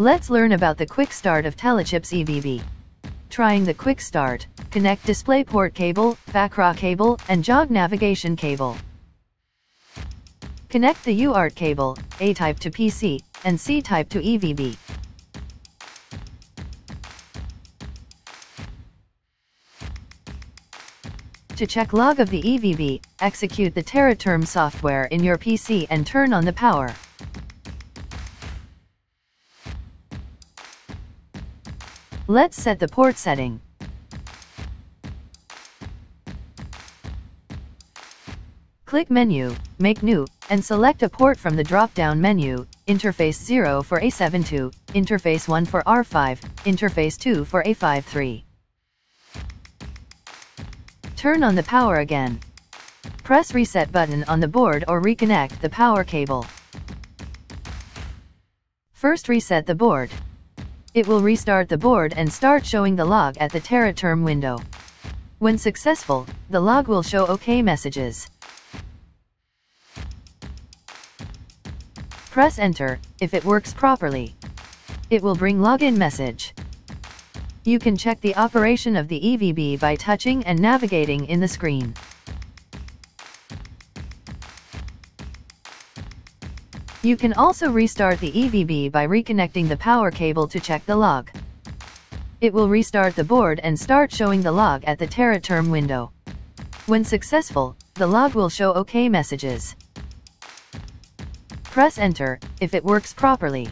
Let's learn about the quick start of Telechips EVB. Trying the quick start, connect DisplayPort cable, FAKRA cable, and jog navigation cable. Connect the UART cable, A-type to PC, and C-type to EVB. To check log of the EVB, execute the Tera Term software in your PC and turn on the power. Let's set the port setting. Click Menu, Make New, and select a port from the drop-down menu, Interface 0 for A72, Interface 1 for R5, Interface 2 for A53. Turn on the power again. Press Reset button on the board or reconnect the power cable. First reset the board. It will restart the board and start showing the log at the Tera Term window. When successful, the log will show OK messages. Press enter, if it works properly. It will bring login message. You can check the operation of the EVB by touching and navigating in the screen. You can also restart the EVB by reconnecting the power cable to check the log. It will restart the board and start showing the log at the Tera Term window. When successful, the log will show OK messages. Press enter, if it works properly.